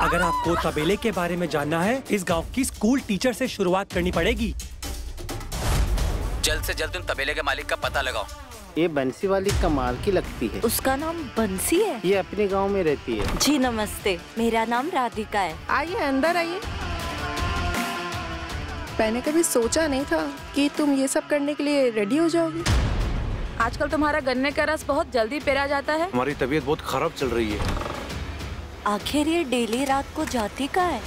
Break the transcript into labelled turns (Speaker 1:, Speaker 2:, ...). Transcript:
Speaker 1: अगर आपको तबेले के बारे में जानना है इस गाँव की स्कूल टीचर से शुरुआत करनी पड़ेगी।
Speaker 2: जल्द से जल्द उन तबेले के मालिक का पता लगाओ।
Speaker 3: ये बंसी वाली कमाल की लगती है।
Speaker 4: उसका नाम बंसी है?
Speaker 3: ये अपने गाँव में रहती है।
Speaker 4: जी नमस्ते मेरा नाम राधिका है।
Speaker 5: आइए अंदर आइए। मैंने कभी सोचा नहीं था कि तुम ये सब करने के लिए रेडी हो जाओगी।
Speaker 6: आजकल तुम्हारा गन्ने का रस बहुत जल्दी पेरा जाता है।
Speaker 7: हमारी तबीयत बहुत खराब चल रही है।
Speaker 4: आखिर ये डेली रात को जाती का है?